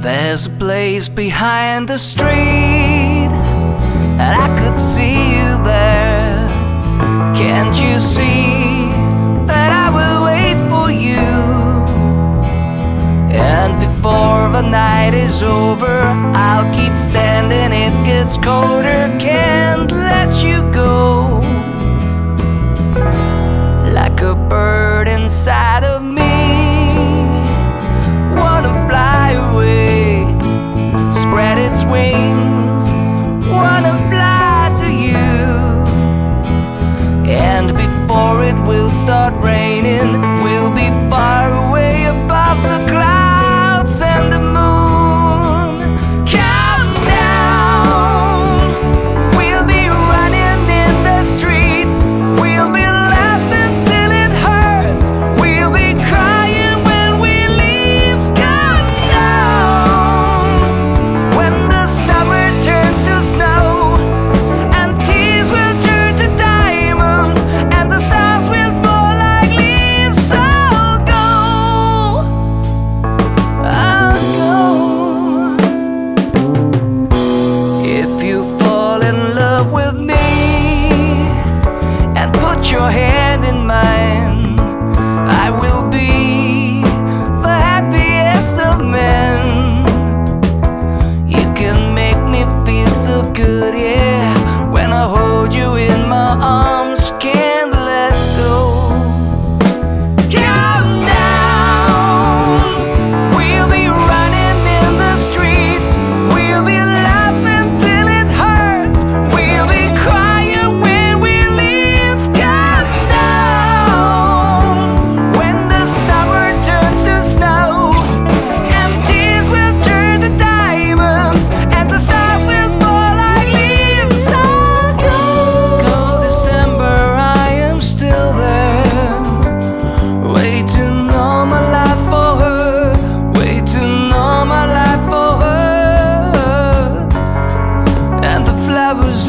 There's a place behind the street, and I could see you there. Can't you see that I will wait for you? And before the night is over, I'll keep standing. It gets colder, can't.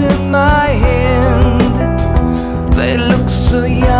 took my hand. They look so young.